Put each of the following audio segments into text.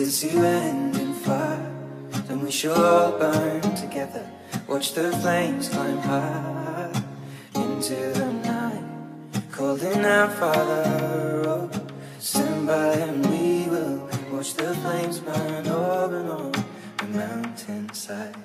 unending fire. Then we shall all burn together. Watch the flames climb high into the night. Calling out, Father, oh, stand by and we will watch the flames burn over and on the mountainside.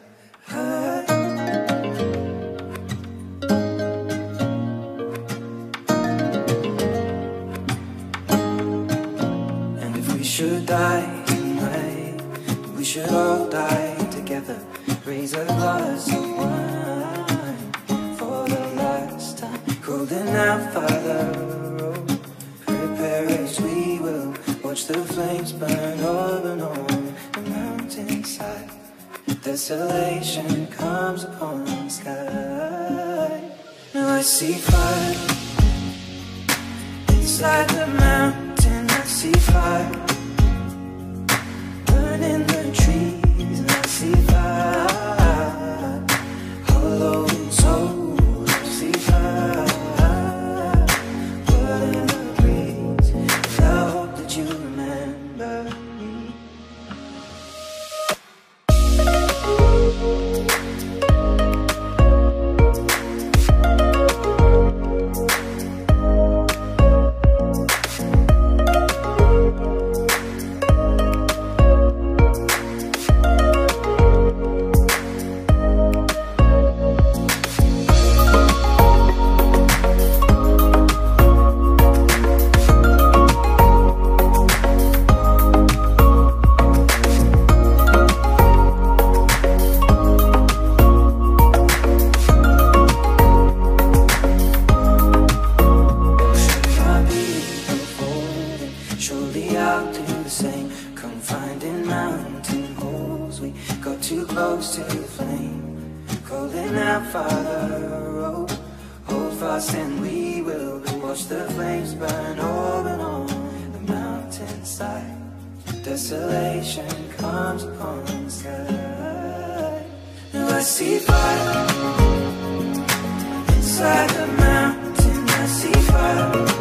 Raise a glass of wine for the last time. Calling out, Father, oh, prepare as we will. Watch the flames burn over and on the mountainside. Desolation comes upon the sky. Now I see fire. Inside the mountain, I see fire. Too close to the flame. Calling out, Father, oh, hold fast and we will watch the flames burn over and on the mountainside. Desolation comes upon the sky. Now I see fire inside the mountain. I see fire.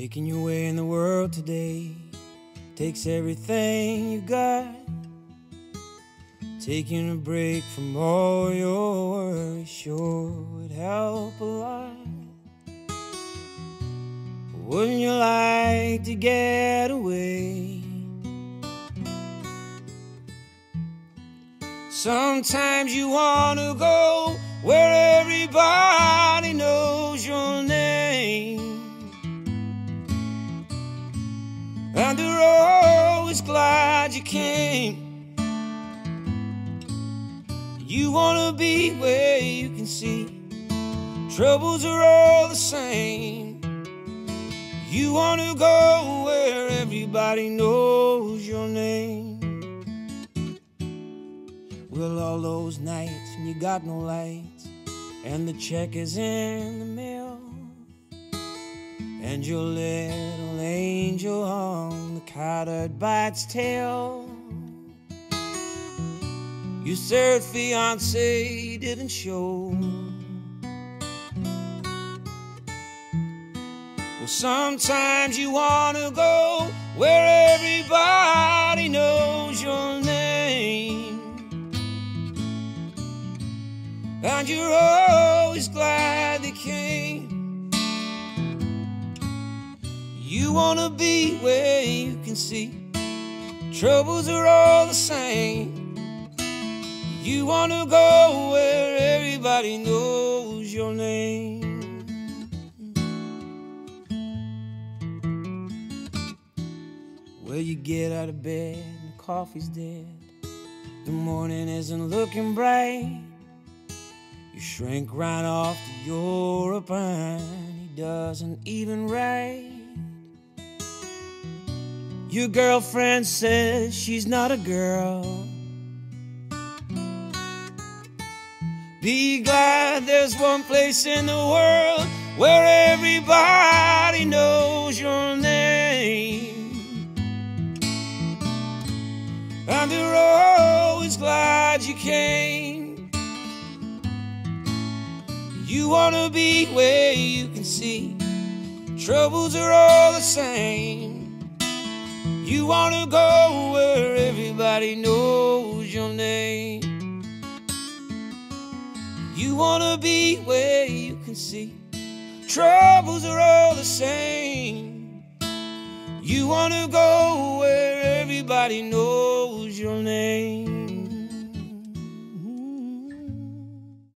Making your way in the world today takes everything you got. Taking a break from all your worries sure would help a lot. Wouldn't you like to get away? Sometimes you wanna go where everybody knows glad you came. You wanna be where you can see troubles are all the same. You wanna go where everybody knows your name. Well, all those nights when you got no lights and the check is in the mail, and your little angel on countered by its tail. Your third fiance didn't show. Well, sometimes you wanna go where everybody knows your name. And you're always glad they came. You wanna be where you can see troubles are all the same. You wanna go where everybody knows your name. Well, you get out of bed and the coffee's dead. The morning isn't looking bright. You shrink right off to Europe and he doesn't even write. Your girlfriend says she's not a girl. Be glad there's one place in the world where everybody knows your name. And they're always glad you came. You wanna be where you can see troubles are all the same. You wanna go where everybody knows your name. You wanna be where you can see troubles are all the same. You wanna go where everybody knows your name.